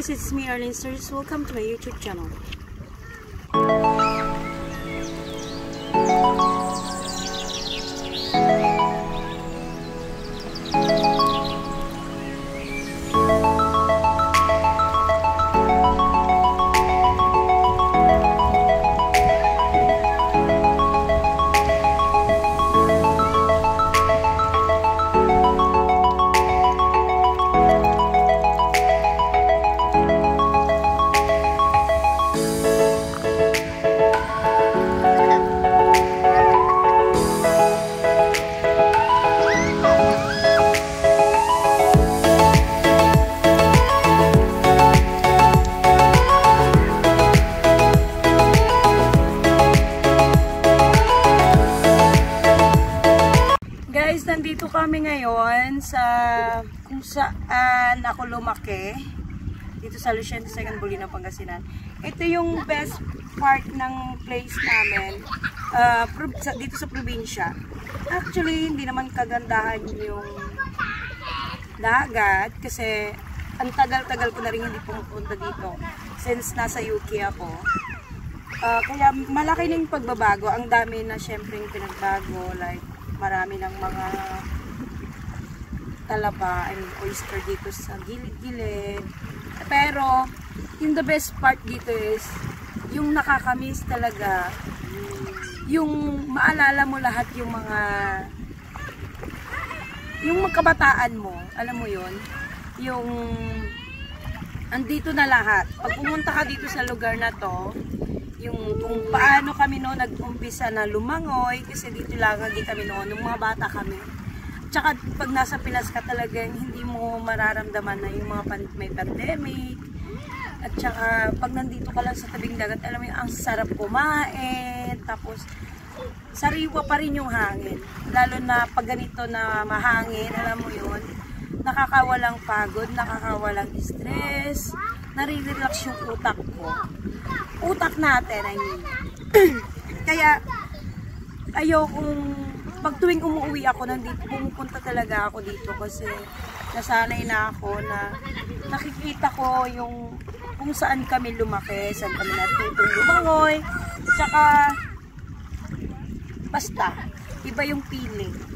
guys, it's me Arlene Stars. Welcome to my YouTube channel. Nandito kami ngayon sa kung saan ako lumaki. Dito sa Luciente Second Bulina, Pangasinan. Ito yung best part ng place namin uh, dito sa probinsya. Actually, hindi naman kagandahan yung dagat kasi ang tagal-tagal ko na rin hindi pumupunta dito since nasa UK ako. Uh, kaya malaki na yung pagbabago. Ang dami na syempre yung pinagbago. Like, marami ng mga talaba and oyster dito sa gilid-gilid. Pero, yung the best part dito is, yung nakakamiss talaga, yung maalala mo lahat yung mga yung magkabataan mo, alam mo yon yung andito na lahat. Pag pumunta ka dito sa lugar na to, kung paano kami noon nag-umpisa na lumangoy, kasi dito lang hindi kami noon, nung mga bata kami. Tsaka pag nasa Pinas ka talagang hindi mo mararamdaman na yung mga pan may pandemic. At tsaka pag nandito ka lang sa tabing dagat, alam mo yung ang sarap kumain. Tapos sariwa pa rin yung hangin. Lalo na pag ganito na mahangin, alam mo yun, nakakawalang pagod, nakakawalang stress, nare-relax yung utak ko. Utak natin, I mean. Kaya, ayokong, pag tuwing umuwi ako, nandito, pumupunta talaga ako dito kasi nasanay na ako na nakikita ko yung kung saan kami lumaki, saan kami natutong lumangoy, tsaka basta, iba yung feeling.